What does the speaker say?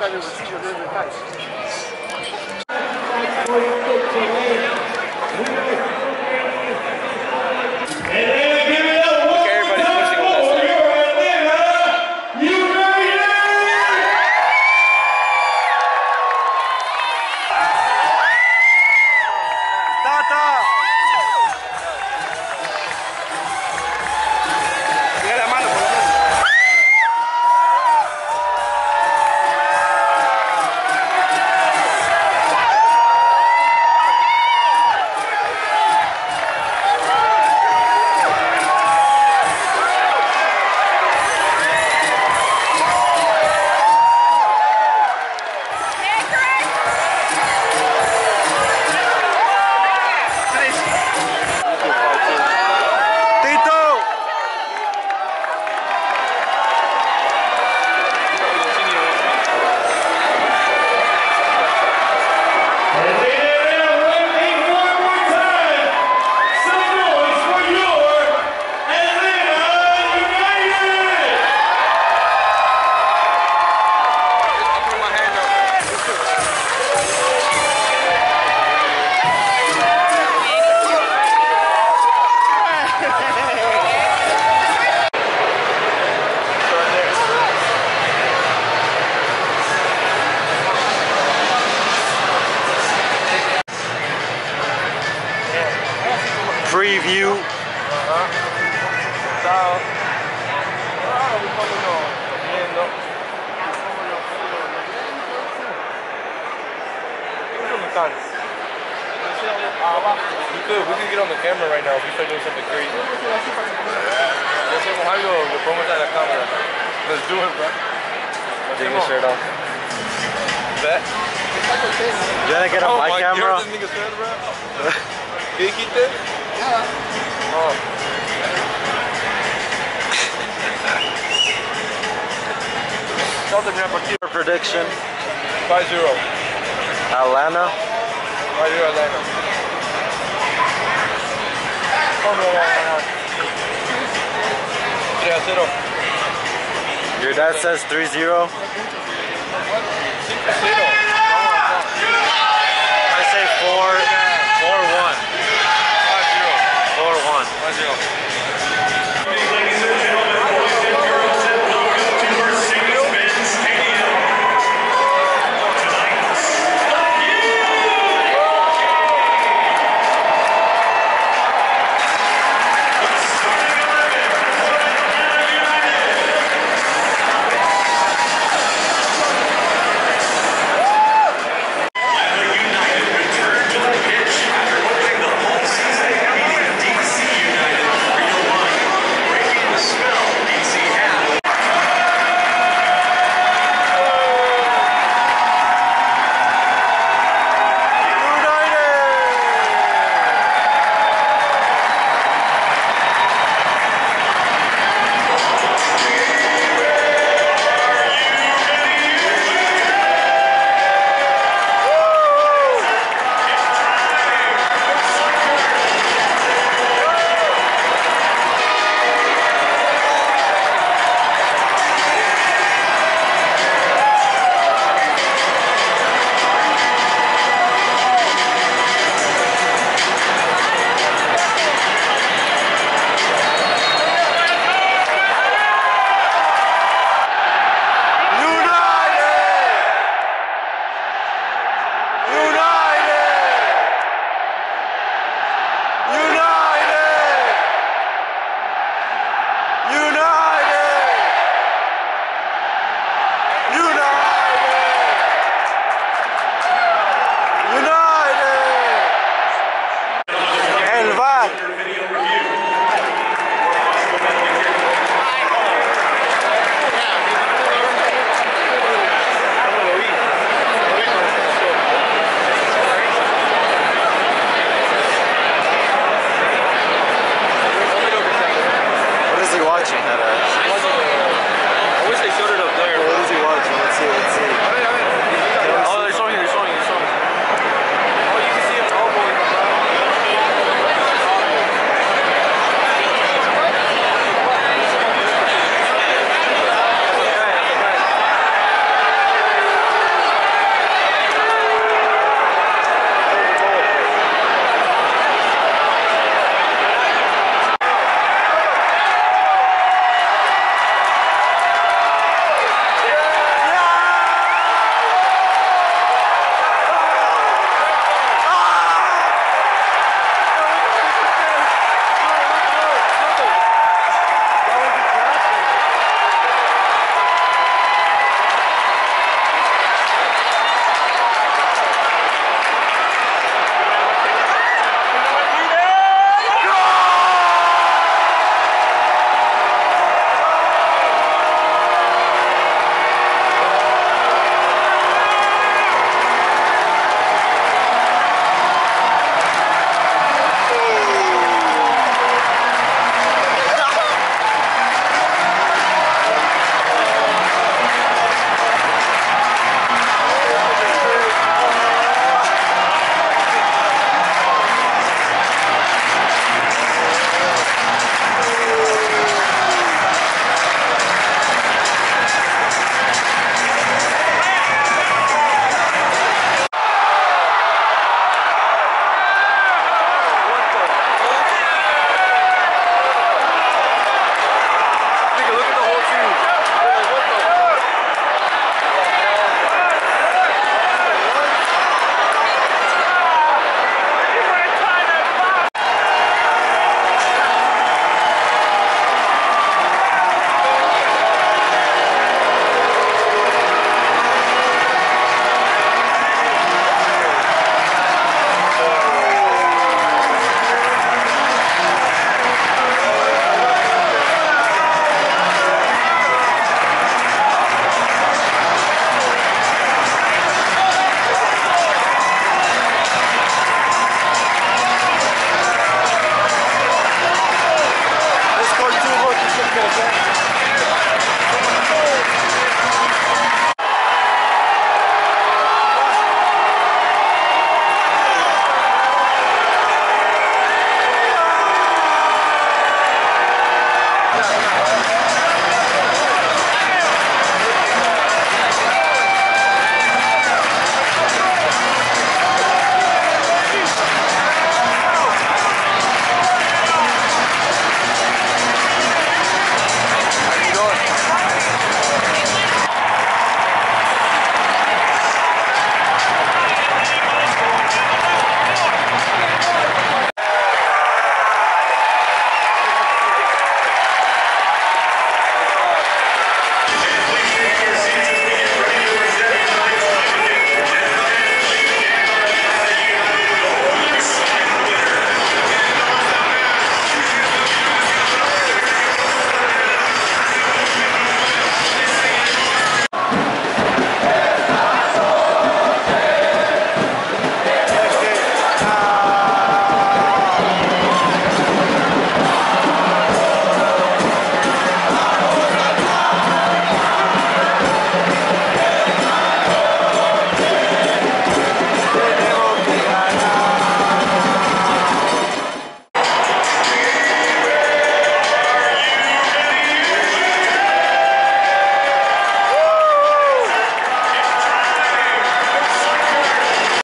他就是自己就是干。Preview. We could, we could get on the camera right now if we start doing something crazy. Hacemos algo, lo podemos dar la cámara. Let's do it, bro. Take your shirt off. Bet. You wanna get on my God, camera? this nigga said, bro. Oh. No termina el partido. Prediction. 5-0. Atlanta. 5-0 Atlanta. ¿Cómo lo van a ganar? 3 a 0. Your dad says 3-0. 5 4-1. 5-0. 5-0.